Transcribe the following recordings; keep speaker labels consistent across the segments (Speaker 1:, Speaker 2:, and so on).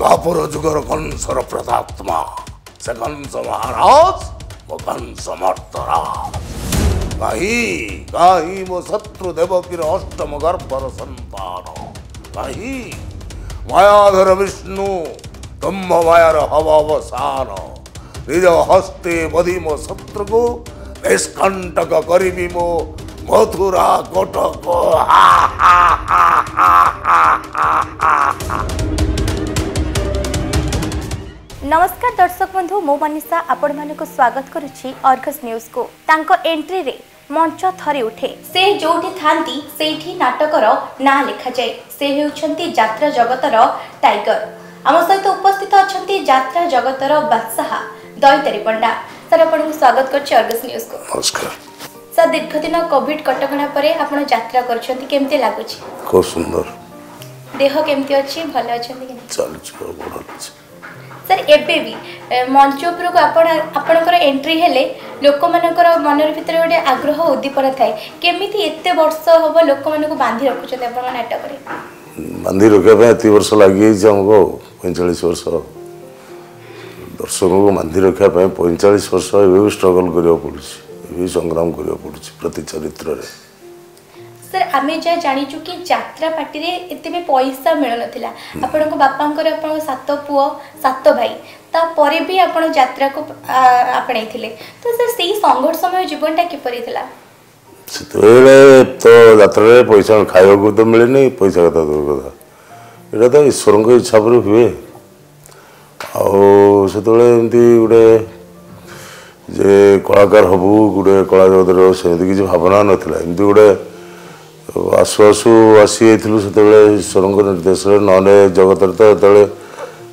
Speaker 1: ଦ୍ୱାପର ଯୁଗର କଂସର ପ୍ରତାତ୍ମା ସେ କଂସ ମହାରାଜ ମୋ କଂସ ମର୍ତ୍ତରାଜ କାହିଁ କାହିଁ ମୋ ଶତ୍ରୁ ଦେବକୀର ଅଷ୍ଟମ ଗର୍ଭର ସନ୍ତାନ କାହିଁ ମାୟାଧର ବିଷ୍ଣୁ ତୁମ୍ଭ ମାୟାର ହବ ଅବସାନ ନିଜ ହସ୍ତେ ବଧି ମୋ ଶତ୍ରୁକୁ ନିଷ୍କଣ୍ଟକ କରିବି ମୋ ମଥୁରା କଟକ ହା ହା ହା ହା ହା ହା ହା
Speaker 2: ନମସ୍କାର ଦର୍ଶକ ବନ୍ଧୁ ମୁଁ ମନୀଷା ଆପଣମାନଙ୍କୁ ସ୍ୱାଗତ କରୁଛି ଅର୍ଗସ୍ ନ୍ୟୁଜ୍କୁ। ତାଙ୍କ ଏଣ୍ଟ୍ରିରେ ମଞ୍ଚ ଥରି ଉଠେ। ସେ ଯୋଉଠି ଥାନ୍ତି ସେଇଠି ନାଟକର ନାଁ ଲେଖାଯାଏ। ସେ ହେଉଛନ୍ତି ଯାତ୍ରା ଜଗତର ଟାଇଗର। ଆମ ସହିତ ଉପସ୍ଥିତ ଅଛନ୍ତି ଯାତ୍ରା ଜଗତର ବାଦଶାହା ଦୈତାରୀ ପଣ୍ଡା। ସାର୍ ଆପଣଙ୍କୁ ସ୍ୱାଗତ କରୁଛି ଅର୍ଗସ୍ ନ୍ୟୁଜ୍କୁ।
Speaker 1: ନମସ୍କାର।
Speaker 2: ସାର୍ ଦୀର୍ଘ ଦିନ କୋଭିଡ କଟକଣା ପରେ ଆପଣ ଯାତ୍ରା କରୁଛନ୍ତି କେମିତି ଲାଗୁଛି?
Speaker 1: ଖୁବ ସୁନ୍ଦର।
Speaker 2: ଦେହ କେମିତି ଅଛି? ଭଲ ଅଛନ୍ତି
Speaker 1: ଚାଲିଛି
Speaker 2: ସାର୍ ଏବେ ବି ମଞ୍ଚ ଉପରକୁ ଆପଣ ଆପଣଙ୍କର ଏଣ୍ଟ୍ରି ହେଲେ ଲୋକମାନଙ୍କର ମନରେ ଭିତରେ ଗୋଟେ ଆଗ୍ରହ ଉଦ୍ଦୀପନା ଥାଏ। କେମିତି ଏତେ ବର୍ଷ ହବ ଲୋକମାନଙ୍କୁ ବାନ୍ଧି ରଖୁଛନ୍ତି ଆପଣଙ୍କ ନାଟକରେ?
Speaker 1: ବାନ୍ଧି ରଖିବା ପାଇଁ ଏତିକି ବର୍ଷ ଲାଗିଯାଇଛି ଆମକୁ ଆଉ ପଇଁଚାଳିଶ ବର୍ଷ। ଦର୍ଶକଙ୍କୁ ବାନ୍ଧି ରଖିବା ପାଇଁ ପଇଁଚାଳିଶ ବର୍ଷ ଏବେ ବି ଷ୍ଟ୍ରଗଲ୍ କରିବାକୁ ପଡ଼ୁଛି ଏବେ ବି ସଂଗ୍ରାମ କରିବାକୁ ପଡ଼ୁଛି ପ୍ରତି ଚରିତ୍ରରେ।
Speaker 2: ସାର୍ ଆମେ ଯାହା ଜାଣିଛୁ କି ଯାତ୍ରା ପାର୍ଟିରେ ଏତେ ବି ପଇସା ମିଳୁନଥିଲା। ଆପଣଙ୍କ ବାପାଙ୍କର ଆପଣଙ୍କ ସାତ ପୁଅ ସାତ ଭାଇ ତାପରେ ବି ଆପଣ ଯାତ୍ରାକୁ ଆ, ଆପଣେଇଥିଲେ। ତ ସାର୍ ସେଇ ସଂଘର୍ଷମୟ ଜୀବନଟା କିପରି ଥିଲା?
Speaker 1: ସେତେବେଳେ ତ ଯାତ୍ରାରେ ପଇସା ଖାଇବାକୁ ତ ମିଳେନି ପଇସା କଥା ଦୂର କଥା। ଏଇଟା ତ ଈଶ୍ୱରଙ୍କ ଇଚ୍ଛା ପରେ ହୁଏ। ଆଉ ସେତେବେଳେ ଏମିତି ଗୋଟେ ଯେ କଳାକାର ହବୁ ଗୋଟେ କଳା ଜଗତରେ ସେମିତି କିଛି ଭାବନା ନଥିଲା। ଏମିତି ଗୋଟେ ଆସୁ ଆସୁ ଆସି ଯାଇଥିଲୁ ସେତେବେଳେ ଈଶ୍ୱରଙ୍କ ନିର୍ଦ୍ଦେଶରେ ନହେଲେ ଜଗତରେ ତ ସେତେବେଳେ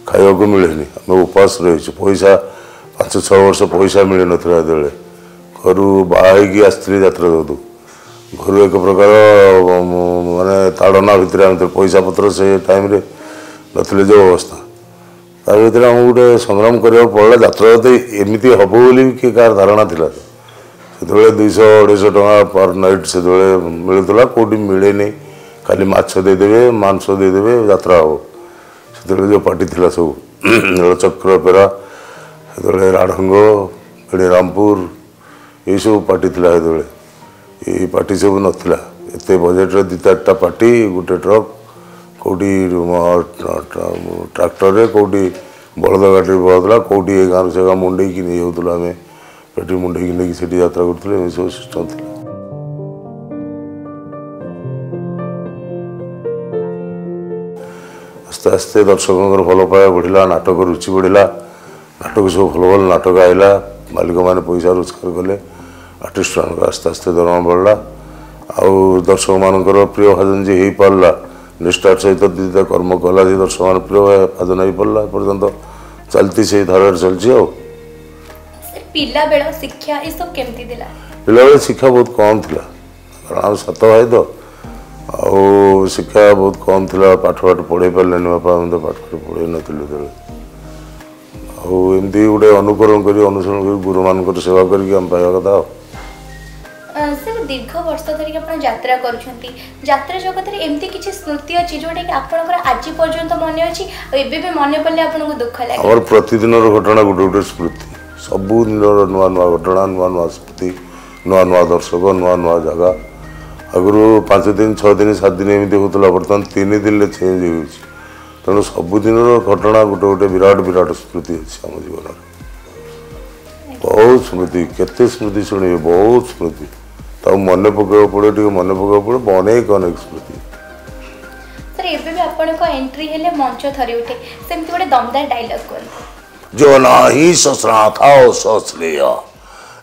Speaker 1: ଖାଇବାକୁ ମିଳେନି। ଆମେ ଉପାସ ରହିଛୁ। ପଇସା ପାଞ୍ଚ ଛଅ ବର୍ଷ ପଇସା ମିଳିନଥିଲା ସେତେବେଳେ। ଘରୁ ବାହା ହେଇକି ଆସିଥିଲି ଯାତ୍ରା ଦଉଛୁ ଘରୁ ଏକ ପ୍ରକାର ମାନେ ତାଡ଼ନା ଭିତରେ ଆମେ। ପଇସା ପତ୍ର ସେ ଟାଇମ୍ରେ ନଥିଲେ ଯେଉଁ ଅବସ୍ଥା। ତା ଭିତରେ ଆମକୁ ଗୋଟେ ସଂଗ୍ରାମ କରିବାକୁ ପଡ଼ିଲା। ଯାତ୍ରା ତ ଏମିତି ହେବ ବୋଲି କିଏ କାହାର ଧାରଣା ଥିଲା? ସେତେବେଳେ ଦୁଇଶହ ଅଢ଼େଇଶହ ଟଙ୍କା ପର୍ ନାଇଟ୍ ସେତେବେଳେ ମିଳୁଥିଲା କେଉଁଠି ମିଳେନି ଖାଲି ମାଛ ଦେଇଦେବେ ମାଂସ ଦେଇଦେବେ ଯାତ୍ରା ହେବ ସେତେବେଳେ ଯେଉଁ ପାର୍ଟି ଥିଲା ସବୁ ନୀଳଚକ୍ର ପେରା ସେତେବେଳେ ରାଢ଼ଙ୍ଗ ଏଠି ରାମପୁର ଏଇସବୁ ପାର୍ଟି ଥିଲା ସେତେବେଳେ ଏଇ ପାର୍ଟି ସବୁ ନଥିଲା ଏତେ ବଜେଟ୍ରେ ଦୁଇ ଚାରିଟା ପାର୍ଟି ଗୋଟେ ଟ୍ରକ୍ କେଉଁଠି ଟ୍ରାକ୍ଟରରେ କେଉଁଠି ବଳଦ ଗାଡ଼ିରେ ବଳଦଲା କେଉଁଠି ଏ ଗାଁରୁ ସେ ଗାଁ ମୁଣ୍ଡେଇକି ନେଇ ଯାଉଥିଲୁ ଆମେ ପେଟି ମୁଣ୍ଡେଇକି ନେଇକି ସେଠି ଯାତ୍ରା କରୁଥିଲେ ଏମିତି ସବୁ ସିଷ୍ଟମ୍ ଥିଲା ଆସ୍ତେ ଆସ୍ତେ ଦର୍ଶକଙ୍କର ଭଲ ପାଇବା ବଢ଼ିଲା ନାଟକ ରୁଚି ବଢ଼ିଲା। ନାଟକ ସବୁ ଭଲ ଭଲ ନାଟକ ଆଇଲା ମାଲିକମାନେ ପଇସା ରୋଜଗାର କଲେ ଆର୍ଟିଷ୍ଟମାନଙ୍କ ଆସ୍ତେ ଆସ୍ତେ ଦରମା ବଢ଼ିଲା। ଆଉ ଦର୍ଶକମାନଙ୍କର ପ୍ରିୟ ଭାଜନ ଯିଏ ହେଇପାରିଲା ନିଷ୍ଠାର ସହିତ ଦୁଇଟା କର୍ମ କଲା ଯେ ଦର୍ଶକମାନ ପ୍ରିୟ ଭାଜନ ହେଇପାରିଲା ଏପର୍ଯ୍ୟନ୍ତ ଚାଲିଛି ସେଇ ଧାରାରେ ଚାଲିଛି ଆଉ।
Speaker 2: ସାର୍ ପିଲାବେଳ ଶିକ୍ଷା ଏସବୁ କେମିତି ଥିଲା?
Speaker 1: ପିଲାବେଳେ ଶିକ୍ଷା ବହୁତ କମ୍ ଥିଲା। କାରଣ ଆମେ ସାତ ଭାଇ ତ ଆଉ ଶିକ୍ଷା ବହୁତ କମ୍ ଥିଲା। ପାଠ ପାଠ ପଢ଼େଇ ପାରିଲେନି ବାପା ଆମେ ତ ପାଠ ପାଠ ପଢ଼େଇ ନଥିଲୁ ସେତେବେଳେ ଆଉ ଏମିତି ଗୋଟେ ଅନୁକରଣ କରି ଅନୁସରଣ କରି ଗୁରୁମାନଙ୍କର ସେବା କରିକି ଆମେ ପାଇବା କଥା ଆଉ।
Speaker 2: ଅ, ସାର୍ ଦୀର୍ଘ ବର୍ଷ ଧରିକି ଆପଣ ଯାତ୍ରା କରୁଛନ୍ତି ଯାତ୍ରା ଜଗତରେ ଏମିତି କିଛି ସ୍ମୃତି ଅଛି ଯୋଉଟାକି ଆପଣଙ୍କର ଆଜି ପର୍ଯ୍ୟନ୍ତ ମନେ ଅଛି? ଆଉ ଏବେ ବି ମନେ ପଡ଼ିଲେ ଆପଣଙ୍କୁ ଦୁଃଖ ଲାଗେ?
Speaker 1: ଆମର ପ୍ରତିଦିନର ଘଟଣା ଗୋଟେ ଗୋଟେ ସ୍ମୃତି। ସବୁଦିନର ନୂଆ ନୂଆ ଘଟଣା ନୂଆ ନୂଆ ସ୍ମୃତି ନୂଆ ନୂଆ ଦର୍ଶକ ନୂଆ ନୂଆ ଜାଗା ଆଗରୁ ପାଞ୍ଚ ଦିନ ଛଅ ଦିନ ସାତ ଦିନ ଏମିତି ହେଉଥିଲା ବର୍ତ୍ତମାନ ତିନି ଦିନରେ ଚେଞ୍ଜ ହେଉଛି ତେଣୁ ସବୁଦିନର ଘଟଣା ଗୋଟେ ଗୋଟେ ବିରାଟ ବିରାଟ ସ୍ମୃତି ଅଛି ଆମ ଜୀବନରେ ବହୁତ ସ୍ମୃତି କେତେ ସ୍ମୃତି ଶୁଣିବେ ବହୁତ ସ୍ମୃତି ତାକୁ ମନେ ପକାଇବାକୁ ପଡ଼ିବ ଟିକେ ମନେ ପକାଇବାକୁ ପଡ଼ିବ ଅନେକ ଅନେକ ସ୍ମୃତି
Speaker 2: ଏବେ ବି ଆପଣଙ୍କ ଏଣ୍ଟ୍ରି ହେଲେ ମଞ୍ଚ ଥରି ଉଠେ ସେମିତି ଗୋଟେ ଦମଦାର ଡାଇଲଗ କୁହନ୍ତୁ
Speaker 1: जो ना ही सोचना था वो सोच लिया।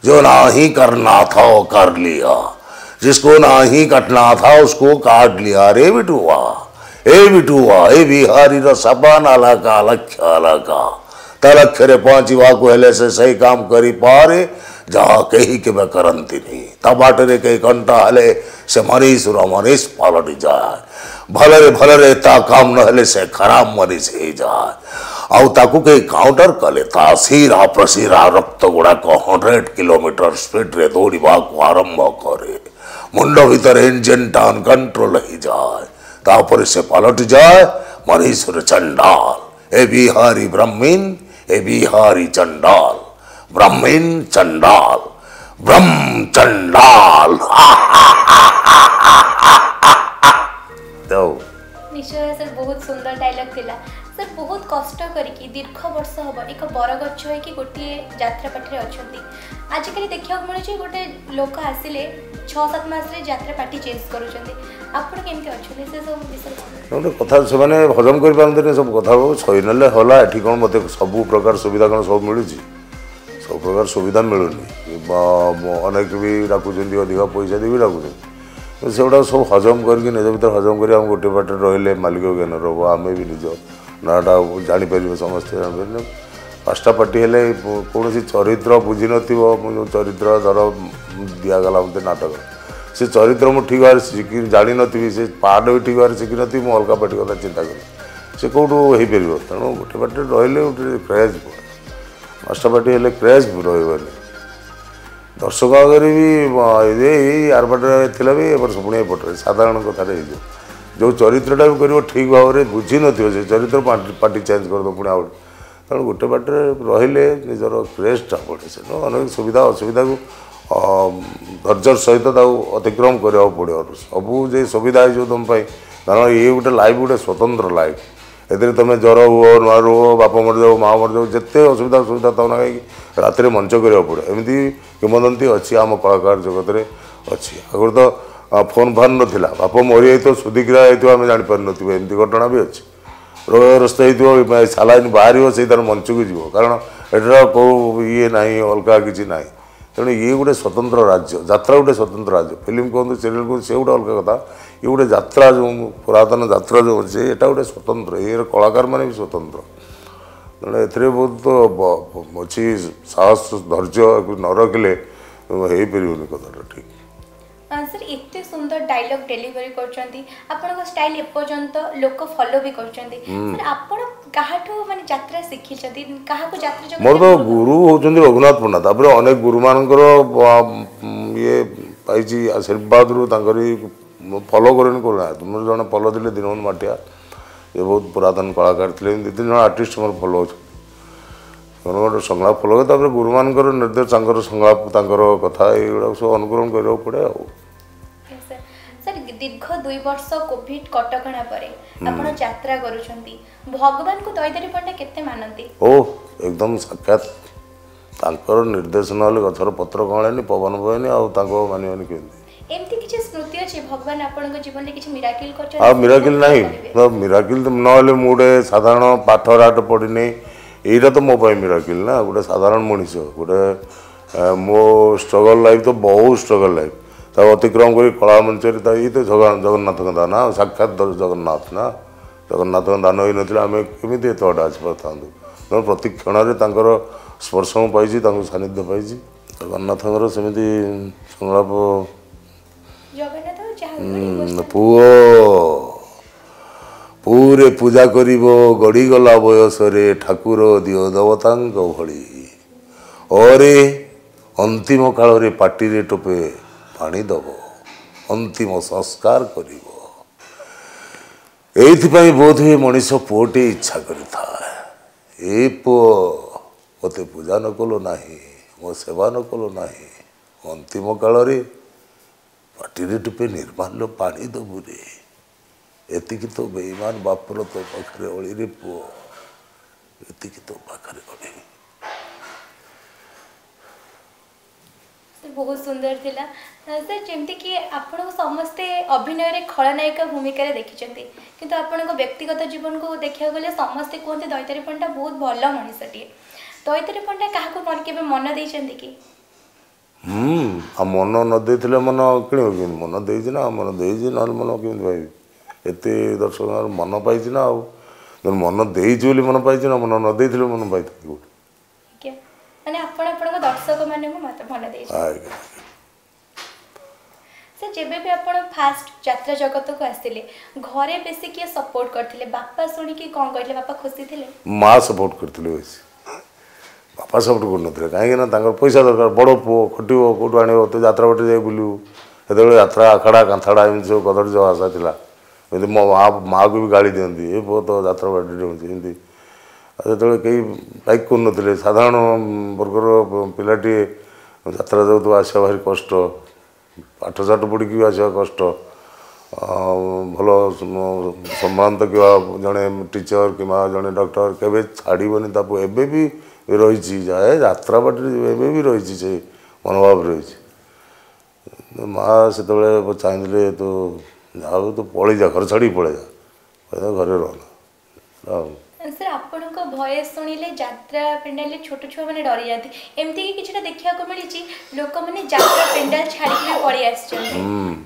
Speaker 1: जो ना ही करना था वो कर लिया। जिसको ना ही कटना था उसको काट लिया। रे बिटुआ ए बिटुआ ए बिहारी सपा नाला का लक्ष्य का तलक्ष रे पांची को हेले से सही काम करी पा रे जहा कही के मैं करंती नहीं। तब तबाट रे कही कंटा हले से मरीज़ रो मरीज़ पलट जाए। भले रे भले रे ता काम न हले से खराब मरीज़ ही जाए। ଆଉ ତାକୁ କେହି କାଉଣ୍ଟର କଲେ ତା ଶିରା ପ୍ରଶିରା ରକ୍ତ ଗୁଡ଼ାକ ହଣ୍ଡ୍ରେଡ଼ କିଲୋମିଟର ସ୍ପିଡ଼ରେ ଦୌଡ଼ିବାକୁ ଆରମ୍ଭ କରେ ମୁଣ୍ଡ ଭିତରେ ଇଞ୍ଜିନ୍ଟା ଅନକଣ୍ଟ୍ରୋଲ ହେଇଯାଏ ତାପରେ ସେ ପାଲଟିଯାଏ ମନୀଷର ଚଣ୍ଡାଲ ଏ ବିହାରୀ ବ୍ରହ୍ମୀନ ଏ ବିହାରୀ ଚଣ୍ଡାଲ ବ୍ରହ୍ମୀନ ଚଣ୍ଡାଲ ବ୍ରହ୍ମ ଚଣ୍ଡାଲ
Speaker 2: ନିଶ୍ଚୟ ସାର୍ ବହୁତ ସୁନ୍ଦର ଡାଇଲଗ ଥିଲା ସାର୍ ବହୁତ କଷ୍ଟ କରିକି ଦୀର୍ଘ ବର୍ଷ ହେବ ଏକ ବରଗଛ ହେଇକି ଗୋଟିଏ ଯାତ୍ରା ପାର୍ଟିରେ ଅଛନ୍ତି। ଆଜିକାଲି ଦେଖିବାକୁ ମିଳୁଛି ଗୋଟେ ଲୋକ ଆସିଲେ ଛଅ ସାତ ମାସରେ ଯାତ୍ରା ପାର୍ଟି ଚେଞ୍ଜ କରୁଛନ୍ତି। ଆପଣ କେମିତି ଅଛନ୍ତି ସେ ସବୁ ବିଷୟରେ କଣ?
Speaker 1: ଗୋଟେ କଥା ସେମାନେ ହଜମ କରିପାରନ୍ତିନି ସବୁ କଥା ସହି ନେଲେ ହେଲା ଏଠି କ'ଣ ମୋତେ ସବୁ ପ୍ରକାର ସୁବିଧା କ'ଣ ସବୁ ମିଳୁଛି? ସବୁ ପ୍ରକାର ସୁବିଧା ମିଳୁନି। ବ- ବ- ଅନେକ ବି ଡାକୁଛନ୍ତି ଅଧିକା ପଇସା ଦେଇ ବି ଡାକୁଛନ୍ତି। କିନ୍ତୁ ସେଗୁଡ଼ାକ ସବୁ ହଜମ କରିକି ନିଜ ଭିତରେ ହଜମ କରି ଆମେ ଗୋଟେ ବାଟରେ ରହିଲେ ମାଲିକ ଜ୍ଞାନ ରହିବ ଆମେ ବି ନିଜ ନାଁଟା ଜାଣିପାରିବେ ସମସ୍ତେ ଜାଣିପାରିବେ ପାର୍ଟି ହେଲେ କୌଣସି ଚରିତ୍ର ବୁଝିନଥିବ ମୁଁ ଯେଉଁ ଚରିତ୍ର ଧର ଦିଆଗଲା ମୋତେ ନାଟକ। ସେ ଚରିତ୍ର ମୁଁ ଠିକ୍ ଭାବରେ ଶିଖି ଜାଣିନଥିବି ସେ ପାର୍ଟ ବି ଠିକ୍ ଭାବରେ ଶିଖିନଥିବି ମୁଁ ଅଲଗା ପାର୍ଟି କଥା ଚିନ୍ତା କଲି। ସେ କେଉଁଠୁ ହେଇପାରିବ? ତେଣୁ ଗୋଟେ ପାର୍ଟିରେ ରହିଲେ ଗୋଟେ କ୍ରେଜ୍ ପାର୍ଟି ହେଲେ କ୍ରେଜ୍ ରହିବନି। ଦର୍ଶକ ଆଗରେ ବି ଏଇ ଆରପଟରେ ଥିଲା ବି ଏପଟ ପୁଣି ଏପଟରେ ସାଧାରଣ କଥାରେ ହେଇଯିବ। ଯେଉଁ ଚରିତ୍ରଟା ବି କରିବ ଠିକ୍ ଭାବରେ ବୁଝିନଥିବ ସେ ଚରିତ୍ର ପାର୍ଟି- ଚେଞ୍ଜ କରିଦେବ ପୁଣି ଆଉ। ତେଣୁ ଗୋଟେ ପାର୍ଟିରେ ରହିଲେ ନିଜର କ୍ରେଜ୍ଟା ପଡ଼େ ସେଠୁ ଅନେକ ସୁବିଧା ଅସୁବିଧାକୁ ଧୈର୍ଯ୍ୟର ସହିତ ତାକୁ ଅତିକ୍ରମ କରିବାକୁ ପଡ଼ିବ ସବୁ ଯେ ସୁବିଧା ହେଇଯିବ ତୁମ ପାଇଁ କାରଣ ଇଏ ଗୋଟେ ଲାଇଫ୍ ଗୋଟେ ସ୍ୱତନ୍ତ୍ର ଲାଇଫ୍ ଏଥିରେ ତୁମେ ଜ୍ୱର ହୁଅ ନୂଆ ରୁହ ବାପ ମରିଯାଉ ମା ମରିଯାଉ ଯେତେ ଅସୁବିଧା ଥାଉ ନା କାହିଁକି ରାତିରେ ମଞ୍ଚ କରିବାକୁ ପଡ଼ିବ ଏମିତି କିମ୍ବଦନ୍ତୀ ଅଛି ଆମ କଳାକାର ଜଗତରେ ଅଛି। ଆଗରୁ ତ ଫୋନ୍ ଫାନ୍ ନଥିଲା। ବାପ ମରିଯାଇଥିବ ସୁଧିକ୍ରିୟା ହେଇଥିବ ଆମେ ଜାଣିପାରିନଥିବୁ ଏମିତି ଘଟଣା ବି ଅଛି। ରୋଗଗ୍ରସ୍ତ ହେଇଥିବ ସାଲାଇନ୍ ବାହାରିବ ସେଇ ତାର ମଞ୍ଚକୁ ଯିବ। କାରଣ ଏଠାର କେଉଁ ଇଏ ନାହିଁ ଅଲଗା କିଛି ନାହିଁ। ତେଣୁ ଇଏ ଗୋଟେ ସ୍ୱତନ୍ତ୍ର ରାଜ୍ୟ ଯାତ୍ରା ଗୋଟେ ସ୍ୱତନ୍ତ୍ର ରାଜ୍ୟ। ଫିଲ୍ମ କୁହନ୍ତୁ ସିରିଏଲ୍ କୁହନ୍ତୁ ସେ ଗୋଟେ ଅଲଗା କଥା। ଇଏ ଗୋଟେ ଯାତ୍ରା ଯେଉଁ ପୁରାତନ ଯାତ୍ରା ଯେଉଁ ଅଛି ଏଇଟା ଗୋଟେ ସ୍ୱତନ୍ତ୍ର। ଇଏର କଳାକାରମାନେ ବି ସ୍ୱତନ୍ତ୍ର। ତେଣୁ ଏଥିରେ ବହୁତ ଅଛି ସାହସ ଧୈର୍ଯ୍ୟ ନ ରଖିଲେ ହେଇପାରିବନି କଥାଟା ଠିକ୍।
Speaker 2: ହଁ, ସାର୍ ଏତେ ସୁନ୍ଦର ଡାଇଲଗ୍ ଡେଲିଭରି କରୁଛନ୍ତି। ଆପଣଙ୍କ ଷ୍ଟାଇଲ୍ ଏପର୍ଯ୍ୟନ୍ତ ଲୋକ ଫଲୋ ବି କରୁଛନ୍ତି। ସାର୍ ଆପଣ କାହାଠୁ ମାନେ ଯାତ୍ରା ଶିଖିଛନ୍ତି? କାହାକୁ ଯାତ୍ରା ଜଗତରେ
Speaker 1: ମୋର ତ
Speaker 2: ଭଲ-
Speaker 1: ଗୁରୁ ହେଉଛନ୍ତି ରଘୁନାଥ ପଣ୍ଡା। ତାପରେ ଅନେକ ଗୁରୁମାନଙ୍କର ବ- ଇଏ ପାଇଛି ଆଶୀର୍ବାଦରୁ ତାଙ୍କରି ଫଲୋ କରେନି କରୁନାହାନ୍ତି ମୋର ଜଣେ ଫଲୋ ଥିଲେ ଦୀନବନ୍ଧୁ ମାଟିଆ ଏ ବହୁତ ପୁରାତନ କଳାକାର ଥିଲେ। ଦୁଇ ତିନି ଜଣ ଆର୍ଟିଷ୍ଟ ମୋର ଫଲୋ ଅଛନ୍ତି। ସେମାନେ ଗୋଟେ ସଂଳାପ ଫଲୋ କରେ ତାପରେ ଗୁରୁମାନଙ୍କର ନିର୍ଦ୍ଦେଶ ତାଙ୍କର ସଂଳାପ ତାଙ୍କର କଥା ଏଇଗୁଡ଼ାକ ସବୁ ଅନୁକରଣ କରିବାକୁ ପଡ଼େ ଆଉ।
Speaker 2: Yes, sir. ସାର୍ ଦୀର୍ଘ ଦୁଇ ବର୍ଷ କୋଭିଡ କଟକଣା ପରେ ଆପଣ ଯାତ୍ରା କରୁଛନ୍ତି। ଭଗବାନଙ୍କୁ ଦୈତାରୀ ପଣ୍ଡା କେତେ ମାନନ୍ତି?
Speaker 1: ଓ ଏକଦମ ସାକ୍ଷାତ। ତାଙ୍କର ନିର୍ଦ୍ଦେଶ ନହେଲେ ଗଛର ପତ୍ର କଅଁଳେନି ପବନ ବହେନି ଆଉ ତାଙ୍କୁ ମାନିବନି କେମିତି?
Speaker 2: ଏମିତି କିଛି ସ୍ମୃତି ଅଛି? ଭଗବାନ ଆପଣଙ୍କ ଜୀବନରେ କିଛି ମିରାକିଲ
Speaker 1: ଆଉ
Speaker 2: କରିଛନ୍ତି
Speaker 1: ମିରାକିଲ ନାହିଁ ମିରାକିଲ ନହେଲେ ମୁଁ ଗୋଟେ ସାଧାରଣ ପାଠ ରାଠ ପଢ଼ିନି। ଏଇଟା ତ ମୋ ପାଇଁ ମିରାକିଲ ନା ଗୋଟେ ସାଧାରଣ ମଣିଷ। ଗୋଟେ ଆ, ମୋ ଷ୍ଟ୍ରଗଲ୍ ଲାଇଫ୍ ତ ବହୁତ ଷ୍ଟ୍ରଗଲ୍ ଲାଇଫ୍ ତାକୁ ଅତିକ୍ରମ କରି କଳା ମଞ୍ଚରେ ତା ଏଇ ତ ଜଗନ୍ନାଥ ଜଗନ୍ନାଥଙ୍କ ଦାନ ଆଉ ସାକ୍ଷାତ ଦ- ଜଗନ୍ନାଥ ନା ଜଗନ୍ନାଥଙ୍କ ଦାନ ହେଇନଥିଲେ ଆମେ କେମିତି ଏତେ ବାଟ ଆସିପାରିଥାନ୍ତୁ ତେଣୁ ପ୍ରତି କ୍ଷଣରେ ତାଙ୍କର ସ୍ପର୍ଶ ମୁଁ ପାଇଛି ତାଙ୍କ ସାନ୍ନିଧ୍ୟ ପାଇଛି ଜଗନ୍ନାଥଙ୍କର ସେମିତି ସଂଳାପ
Speaker 2: ଜଗନ୍ନାଥ ଯାହା
Speaker 1: ହୁଁ, ପୁଅ ପୁରେ ପୂଜା କରିବ ଗଡ଼ିଗଲା ବୟସରେ ଠାକୁର ଦିଅ ଦେବତାଙ୍କ ଭଳି ଅରେ ଅନ୍ତିମ କାଳରେ ପାଟିରେ ଟୋପେ ପାଣି ଦବ ଅନ୍ତିମ ସଂସ୍କାର କରିବ ଏଇଥିପାଇଁ ବୋଧହୁଏ ମଣିଷ ପୁଅଟେ ଇଚ୍ଛା କରିଥାଏ ଏ ପୁଅ ମୋତେ ପୂଜା ନ କଲୁ ନାହିଁ ମୋ ସେବା ନ କଲୁ ନାହିଁ ଅନ୍ତିମ କାଳରେ ପାଟିରେ ଟୁପେ ନିର୍ମାଲ୍ୟ ପାଣି ଦବୁ ରେ ଏତିକି ତ ବେଇମାନ ବାପର ତୋ ପାଖରେ ଅଳିରେ ପୁଅ ଏତିକି ତୋ ପାଖରେ ଅଳି
Speaker 2: ସେ ବହୁତ ସୁନ୍ଦର ଥିଲା। ସାର୍ ଯେମିତିକି ଆପଣଙ୍କୁ ସମସ୍ତେ ଅଭିନୟରେ ଖଳନାୟିକା ଭୂମିକାରେ ଦେଖିଛନ୍ତି କିନ୍ତୁ ଆପଣଙ୍କ ବ୍ୟକ୍ତିଗତ ଜୀବନକୁ ଦେଖିବାକୁ ଗଲେ ସମସ୍ତେ କୁହନ୍ତି ଦୈତାରୀ ପଣ୍ଡା ବହୁତ ଭଲ ମଣିଷଟିଏ। ଦୈତାରୀ ପଣ୍ଡା କାହାକୁ ମନ କେବେ ମନ ଦେଇଛନ୍ତି କି?
Speaker 1: ହୁଁ ଆଉ ମନ ନ ଦେଇଥିଲେ ମନ କିଣିବ କେମିତି? ମନ ଦେଇଛି ନା ମନ ଦେଇଛି ନହେଲେ ମନ କେମିତି ପାଇବି? ଏତେ ଦର୍ଶକଙ୍କର ମନ ପାଇଛି ନା ଆଉ? ତେଣୁ ମନ ଦେଇଛି ବୋଲି ମନ ପାଇଛି ନା ମନ ନ ଦେଇଥିଲେ ମନ ପାଇଥାନ୍ତି କୋଉଠି?
Speaker 2: ଆଜ୍ଞା। ମାନେ ଆପଣ ଆପଣଙ୍କ ଦର୍ଶକମାନଙ୍କୁ ମତ ମନ ଦେଇଛନ୍ତି। ସେ ଯେବେ ବି ଆପଣ ଫାଷ୍ଟ ଯାତ୍ରା ଜଗତକୁ ଆସିଲେ ଘରେ ବେଶୀ କିଏ ସପୋର୍ଟ କରିଥିଲେ? ବାପା ଶୁଣିକି କ'ଣ କହିଲେ? ବାପା ଖୁସି ଥିଲେ?
Speaker 1: ମା ସପୋର୍ଟ କରିଥିଲେ ବେଶୀ। ବାପା ସପୋର୍ଟ କରୁନଥିଲେ। କାହିଁକି ତାଙ୍କର ପଇସା ଦରକାର। ବଡ଼ ପୁଅ ଖଟିବ କେଉଁଠୁ ଆଣିବ ତୁ ଯାତ୍ରା ବାଟେ ଯାଇ ବୁଲିବୁ। ସେତେବେଳେ ଯାତ୍ରା ଆଖଡ଼ା କାନ୍ଥାଡ଼ା ଏମିତି ସବୁ କଦର୍ଯ୍ୟ ଭାଷା ଥିଲା। ଏମିତି ମୋ ମା ମାଆକୁ ବି ଗାଳି ଦିଅନ୍ତି। ଏ ପୁଅ ତ ଯାତ୍ରା ବାଟରେ ରହୁଛି ଏମିତି ଯେତେବେଳେ କେହି ବାଇକ୍ କରୁନଥିଲେ ସାଧାରଣ ବର୍ଗର ପିଲାଟିଏ ଯାତ୍ରା ଯାଉଥିବ ଆସିବା ଭାରି କଷ୍ଟ। ପାଠ ସାଠ ପଢ଼ିକି ଆସିବା କଷ୍ଟ। ଭଲ ସମ୍ଭ୍ରାନ୍ତ କିମ୍ବା ଜଣେ ଟିଚର କିମ୍ବା ଜଣେ ଡକ୍ଟର କେବେ ଛାଡ଼ିବନି ତାକୁ ଏବେ ବି ରହିଛି ଯାଏ ଯାତ୍ରା ପାଟିରେ ଏବେ ବି ରହିଛି ସେ ମନୋଭାବ ରହିଛି। ମା ସେତେବେଳେ ଚାହିଁଥିଲେ ତୁ ଆଉ ତୁ ପଳେଇଯା ଘର ଛାଡ଼ିକି ପଳେଇଯା। ଘରେ ରହନା। ଆଉ
Speaker 2: ସାର୍ ଆପଣଙ୍କ ଭଏସ୍ ଶୁଣିଲେ ଯାତ୍ରା ପେଣ୍ଡାଲରେ ଛୋଟ ଛୁଆମାନେ ଡରିଯାନ୍ତି ଏମିତି କି କିଛିଟା ଦେଖିବାକୁ ମିଳିଛି ଲୋକମାନେ ଯାତ୍ରା ପେଣ୍ଡାଲ ଛାଡ଼ିକି ବି ପଳେଇ ଆସିଛନ୍ତି।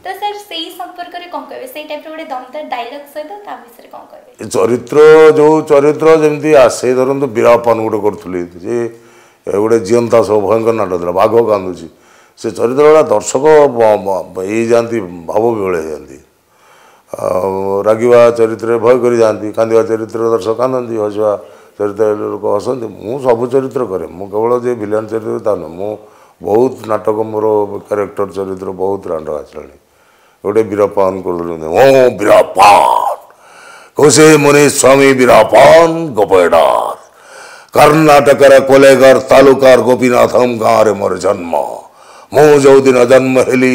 Speaker 2: ତ ସାର୍ ସେଇ ସମ୍ପର୍କରେ କ'ଣ କହିବେ? ସେଇ ଟାଇପ୍ର ଗୋଟେ ଦମଦାର ଡାଇଲଗ ସହିତ ତା ବିଷୟରେ କ'ଣ କହିବେ?
Speaker 1: ଏ ଚରିତ୍ର ଯେଉଁ ଚରିତ୍ର ଯେମିତି ଆସେ ଧରନ୍ତୁ ବୀରାପାନ ଗୋଟେ କରୁଥିଲି ଯେ ଏ ଗୋଟେ ଜିଅନ୍ତା ସବୁ ଭୟଙ୍କର ନାଟକ ଥିଲା ବାଘ କାନ୍ଦୁଛି। ସେ ଚରିତ୍ର ଗୁଡ଼ା ଦର୍ଶକ ବ- ବ- ହେଇଯାଆନ୍ତି ଭାବ ବିହଳ ହେଇଯାଆନ୍ତି। ଆଉ ରାଗିବା ଚରିତ୍ରରେ ଭୟ କରିଯାଆନ୍ତି କାନ୍ଦିବା ଚରିତ୍ର ଦର୍ଶକ କାନ୍ଦନ୍ତି ହସିବା ଚରିତ୍ର ଲୋକ ହସନ୍ତି ମୁଁ ସବୁ ଚରିତ୍ର କରେ ମୁଁ କେବଳ ଯେ ଭିଲିଆନ ଚରିତ୍ର ତା ନୁହେଁ ମୁଁ ବହୁତ ନାଟକ ମୋର କ୍ୟାରେକ୍ଟର ଚରିତ୍ର ବହୁତ ରାଣ୍ଡ ଆସିଲାଣି ଗୋଟେ ବୀରପାନ କରୁଛନ୍ତି ଓ ବୀରପାନ ଖୁସି ମୁନି ସ୍ୱାମୀ ବୀରପାନ ଗୋପଡ଼ କର୍ଣ୍ଣାଟକର କୋଲେଗର ତାଲୁକାର ଗୋପୀନାଥମ ଗାଁରେ ମୋର ଜନ୍ମ ମୁଁ ଯେଉଁଦିନ ଜନ୍ମ ହେଲି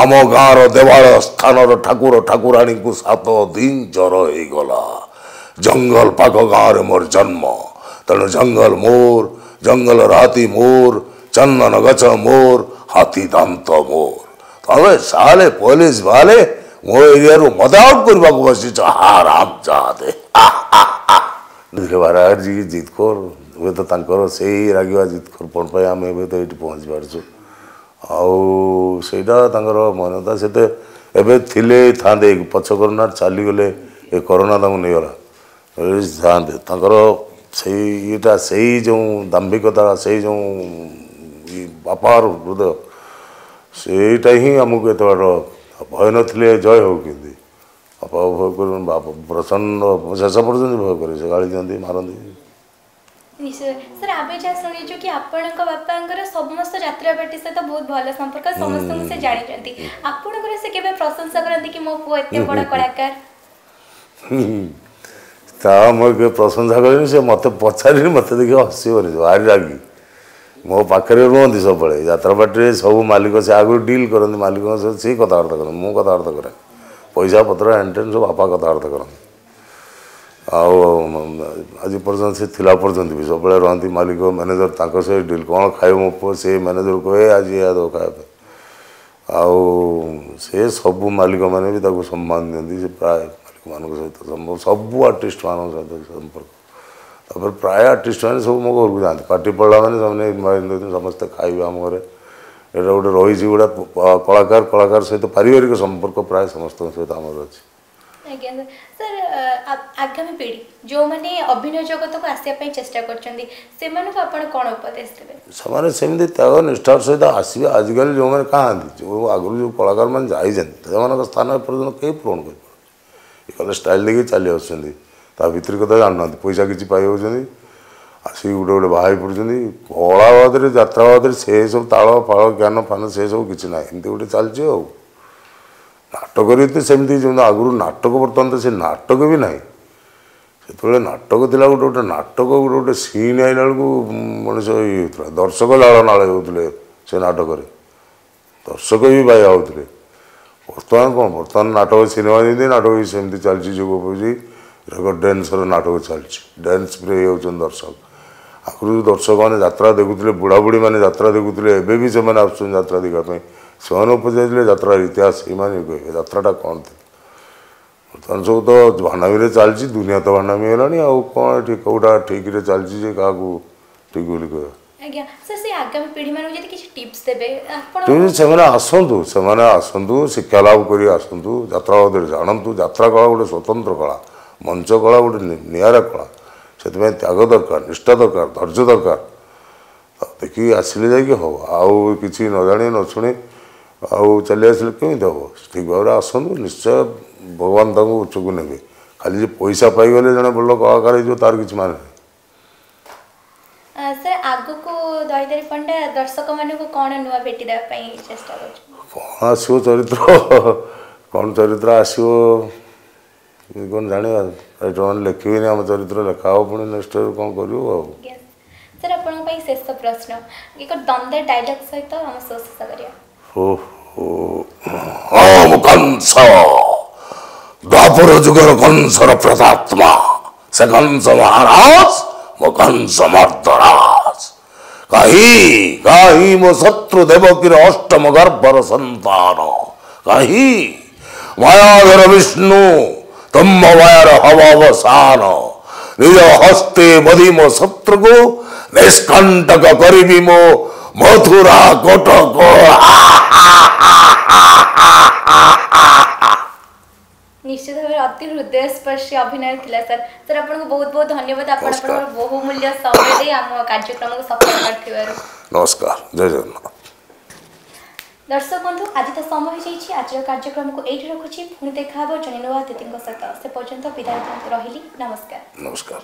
Speaker 1: ଆମ ଗାଁର ଦେବାଳ ସ୍ଥାନର ଠାକୁର ଠାକୁରାଣୀଙ୍କୁ ସାତ ଦିନ ଜ୍ୱର ହେଇଗଲା। ଜଙ୍ଗଲ ପାଖ ଗାଁରେ ମୋର ଜନ୍ମ। ତେଣୁ ଜଙ୍ଗଲ ମୋର ଜଙ୍ଗଲର ହାତୀ ମୋର ଚନ୍ଦନ ଗଛ ମୋର ହାତୀ ଦାନ୍ତ ମୋର। ତମେ ସାଲେ ପୋଲିସ ବାଲେ ମୋ ଏରିଆରୁ ମଦ ଆଉଟ୍ କରିବାକୁ ବସିଛ। ଆରାମ ଯାଦେ ବାରାଜି ଜିତଖୋର ଏବେ ତ ତାଙ୍କର ସେଇ ରାଗିବା ଜିତଖୋର ପଣ ପାଇଁ ଆମେ ଏବେ ତ ଏଇଠି ପହଞ୍ଚି ପାରୁଛୁ। ଆଉ ସେଇଟା ତାଙ୍କର ମନତା ସେତେ ଏବେ ଥିଲେ ଥାନ୍ତେ ପଛ କରୋନା ଚାଲିଗଲେ ଏ କରୋନା ତାଙ୍କୁ ନେଇଗଲା। ଏ ଥାନ୍ତେ। ତାଙ୍କର ସେଇ ଇଏଟା ସେଇ ଯେଉଁ ଦାମ୍ଭିକତା ସେଇ ଯେଉଁ ଇ ବାପାର ହୃଦୟ ସେଇଟା ହିଁ ଆମକୁ ଏତେ ବାଟ ଭୟ ନଥିଲେ ଜୟ ହଉ କେମିତି? ବାପା ଭୟ କରୁଛନ୍ତି ବାପା ପ୍ରସନ୍ନ ଶେଷ ପର୍ଯ୍ୟନ୍ତ ଭୟ କରେ ସେ ଗାଳି ଦିଅନ୍ତି ମାରନ୍ତି।
Speaker 2: ନିଶ୍ଚୟ ସାର୍ ଆମେ ଯାହା ଶୁଣିଛୁ କି ଆପଣଙ୍କ ବାପାଙ୍କର ସମସ୍ତ ଯାତ୍ରା ପାର୍ଟି ସହିତ ବହୁତ ଭଲ ସମ୍ପର୍କ ସମସ୍ତଙ୍କୁ ସେ ଜାଣିଛନ୍ତି। ଆପଣଙ୍କର ସେ କେବେ ପ୍ରଶଂସା କରନ୍ତି କି ମୋ ପୁଅ ଏତେ ବଡ଼ କଳାକାର?
Speaker 1: ତା ମୁଁ କେବେ ପ୍ରଶଂସା କରିନି ସେ ମୋତେ ପଚାରିନି ମୋତେ ଦେଖି ହସିବନି ଭାରି ରାଗି। ମୋ ପାଖରେ ରୁହନ୍ତି ସବୁବେଳେ ଯାତ୍ରା ପାର୍ଟିରେ ସବୁ ମାଲିକ ସେ ଆଗରୁ ଡିଲ୍ କରନ୍ତି ମାଲିକଙ୍କ ସହିତ ସେ କଥାବାର୍ତ୍ତା କରନ୍ତି ମୁଁ କଥାବାର୍ତ୍ତା କରେ। ପଇସା ପତ୍ର ଏଣ୍ଟେନ୍ ସବୁ ବାପା କଥାବାର୍ତ୍ତା କରନ୍ତି। ଆଉ ଆଜି ପର୍ଯ୍ୟନ୍ତ ସେ ଥିଲା ପର୍ଯ୍ୟନ୍ତ ବି ସବୁବେଳେ ରହନ୍ତି ମାଲିକ ମ୍ୟାନେଜର ତାଙ୍କ ସହିତ ଡିଲ୍ କ'ଣ ଖାଇବ ମୋ ପୁଅ ସେ ମ୍ୟାନେଜର କହେ ଆଜି ଏହା ଦେବ ଖାଇବା ପାଇଁ ଆଉ ସେ ସବୁ ମାଲିକମାନେ ବି ତାକୁ ସମ୍ମାନ ଦିଅନ୍ତି ସେ ପ୍ରାୟ ମାଲିକମାନଙ୍କ ସହିତ ସବୁ ଆର୍ଟିଷ୍ଟମାନଙ୍କ ସହିତ ସମ୍ପର୍କ। ତାପରେ ପ୍ରାୟ ଆର୍ଟିଷ୍ଟମାନେ ସବୁ ମୋ ଘରକୁ ଯାଆନ୍ତି ପାର୍ଟି ପଡ଼ିଲା ମାନେ ସେମାନେ ସମସ୍ତେ ଖାଇବେ ଆମ ଘରେ। ଏଇଟା ଗୋଟେ ରହିଛି ଗୋଟେ କଳାକାର କଳାକାର ସହିତ ପାରିବାରିକ ସମ୍ପର୍କ ପ୍ରାୟ ସମସ୍ତଙ୍କ ସହିତ ଆମର ଅଛି।
Speaker 2: ଆଜ୍ଞା ସାର୍ ସାର୍ ଆ- ଆଗାମୀ ପିଢ଼ି ଯେଉଁମାନେ ଅଭିନୟ ଜଗତକୁ ଆସିବା ପାଇଁ ଚେଷ୍ଟା କରୁଛନ୍ତି ସେମାନଙ୍କୁ ଆପଣ କ'ଣ ଉପଦେଶ ଦେବେ
Speaker 1: ସେମାନେ ସେମିତି ତ୍ୟାଗ ନିଷ୍ଠାର ସହିତ ଆସିବେ ଆଜିକାଲି ଯେଉଁମାନେ କାହାନ୍ତି ଯେଉଁ ଆଗରୁ ଯେଉଁ କଳାକାରମାନେ ଯାଇଛନ୍ତି ସେମାନଙ୍କ ସ୍ଥାନ ଏପର୍ଯ୍ୟନ୍ତ କେହି ପୂରଣ କରିପାରୁଛନ୍ତି ଏ କଲେ ଷ୍ଟାଇଲ୍ ଦେଇକି ଚାଲି ଆସୁଛନ୍ତି ତା ଭିତରେ କଥା ଜାଣୁନାହାନ୍ତି ପଇସା କିଛି ପାଇ ହେଉଛନ୍ତି ଆସିକି ଗୋଟେ ଗୋଟେ ବାହା ହେଇ ପଡ଼ୁଛନ୍ତି କଳା ବାଦରେ ଯାତ୍ରା ବାଦରେ ସେ ସବୁ ତାଳ ଫାଳ ଜ୍ଞାନ ଫାନ ସେ ସବୁ କିଛି ନାହିଁ ଏମିତି ଗୋଟେ ଚାଲିଛି ଆଉ ନାଟକରେ ତ ସେମିତି ଯେମିତି ଆଗରୁ ନାଟକ ବର୍ତ୍ତମାନ ତ ସେ ନାଟକ ବି ନାହିଁ। ସେତେବେଳେ ନାଟକ ଥିଲା ଗୋଟେ ଗୋଟେ ନାଟକ ଗୋଟେ ଗୋଟେ ସିନ୍ ଆଇଲା ବେଳକୁ ମଣିଷ ଇଏ ହେଉଥିଲା। ଦର୍ଶକ ଲାଳ ନାଳ ହେଉଥିଲେ ସେ ନାଟକରେ। ଦର୍ଶକ ବି ବାୟା ହେଉଥିଲେ। ବର୍ତ୍ତମାନ କ'ଣ ବର୍ତ୍ତମାନ ନାଟକ ସିନେମା ଯେମିତି ନାଟକ ବି ସେମିତି ଚାଲିଛି ଯୋଗ କହୁଛି ରେକର୍ଡ ଡ୍ୟାନ୍ସର ନାଟକ ଚାଲିଛି। ଡ୍ୟାନ୍ସ ପ୍ରେ ହେଉଛନ୍ତି ଦର୍ଶକ। ଆଗରୁ ଦର୍ଶକମାନେ ଯାତ୍ରା ଦେଖୁଥିଲେ ବୁଢ଼ାବୁଢ଼ୀମାନେ ଯାତ୍ରା ଦେଖୁଥିଲେ ଏବେ ବି ସେମାନେ ଆସୁଛନ୍ତି ଯାତ୍ରା ଦେଖିବା ପାଇଁ। ସେମାନଙ୍କୁ ପଚାରିଥିଲେ ଯାତ୍ରାର ଇତିହାସ ସେମାନେ ବି କହିବେ ଯାତ୍ରାଟା କ'ଣ ଥିଲା ବର୍ତ୍ତମାନ ସବୁ ତ ଭାଣ୍ଡାମିରେ ଚାଲିଛି ଦୁନିଆ ତ ଭାଣ୍ଡାମି ହେଲାଣି ଆଉ କ'ଣ ଏଠି କେଉଁଟା ଠିକ୍ରେ ଚାଲିଛି ଯେ କାହାକୁ ଠିକ୍ ବୋଲି କହିବା ତେଣୁ ସେମାନେ ଆସନ୍ତୁ ସେମାନେ ଆସନ୍ତୁ ଶିକ୍ଷା ଲାଭ କରି ଆସନ୍ତୁ ଯାତ୍ରା ବାବଦରେ ଜାଣନ୍ତୁ ଯାତ୍ରା କଳା ଗୋଟେ ସ୍ୱତନ୍ତ୍ର କଳା ମଞ୍ଚ କଳା ଗୋଟେ ନିଆରା କଳା ସେଥିପାଇଁ ତ୍ୟାଗ ଦରକାର ନିଷ୍ଠା ଦରକାର ଧୈର୍ଯ୍ୟ ଦରକାର। ଦେଖିକି ଆସିଲେ ଯାଇକି ହେବ। ଆଉ କିଛି ନ ଜାଣି ନ ଶୁଣି ଆଉ ଚାଲି ଆସିଲେ କେମିତି ହେବ? ଠିକ୍ ଭାବରେ ଆସନ୍ତୁ ନିଶ୍ଚୟ ଭଗବାନ ତାଙ୍କୁ ଉଚ୍ଚକୁ ନେବେ। ଖାଲି ଯେ ପଇସା ପାଇଗଲେ ଜଣେ ଭଲ କଳାକାର ହେଇଯିବ ତାର କିଛି ମାନେ ନାହିଁ।
Speaker 2: ଆ, ସାର୍ ଆଗକୁ ଦୈତାରୀ ପଣ୍ଡା ଦର୍ଶକମାନଙ୍କୁ କ'ଣ ନୂଆ ଭେଟି ଦେବା ପାଇଁ ଚେଷ୍ଟା କରୁଛନ୍ତି?
Speaker 1: କ'ଣ ଆସିବ ଚରିତ୍ର? କ'ଣ ଚରିତ୍ର ଆସିବ? ଏମିତି କ'ଣ ଜାଣିବା? ରାଇଟରମାନେ ଲେଖିବେନି ଆମ ଚରିତ୍ର ଲେଖା ହେବ ପୁଣି ନେକ୍ସଟ କ'ଣ କରିବୁ ଆଉ।
Speaker 2: Yes. ସାର୍ ଆପଣଙ୍କ ପାଇଁ ଶେଷ ପ୍ରଶ୍ନ। ଏକ ଦ୍ୱନ୍ଦ୍ୱ ଡାଇଲଗ ସହିତ ଆମ ଶୋ ଶେଷ କରିବା।
Speaker 1: 오호 कंस 간사 나보러 죽은 प्रतात्मा से कंस महाराज मो कंस मर्दराज। कही कही मो शत्रु देव की अष्टम गर्भ संतान। कही मायाधर विष्णु, तुम मायर हवावसान। निज हस्ते बधी मो शत्रु को निष्कंटक करी मो मथुरा कोटक को
Speaker 2: ନିଶ୍ଚିତ ଭାବରେ ଅତି ହୃଦୟସ୍ପର୍ଶୀ ଅଭିନୟ ଥିଲା ସାର୍। ସାର୍ ଆପଣଙ୍କୁ ବହୁତ ବହୁତ ଧନ୍ୟବାଦ। ଆପଣ। ଆପଣଙ୍କର ବହୁମୂଲ୍ୟ ସମୟ ଦେଇ ଆମ କାର୍ଯ୍ୟକ୍ରମକୁ ସଫଳ କରିଥିବାରୁ।
Speaker 1: ନମସ୍କାର। ଜୟ ଜଗନ୍ନାଥ।
Speaker 2: ଦର୍ଶକ ବନ୍ଧୁ ଆଜି ତ ସମୟ ହେଇଯାଇଛି। ଆଜିର କାର୍ଯ୍ୟକ୍ରମକୁ ଏଇଠି ରଖୁଛି। ପୁଣି ଦେଖା ହେବ ଜଣେ ନୂଆ ଅତିଥିଙ୍କ ସହିତ। ସେ ପର୍ଯ୍ୟନ୍ତ ବିଦାୟ ରହିଲି। ନମସ୍କାର।
Speaker 1: ନମସ୍କାର।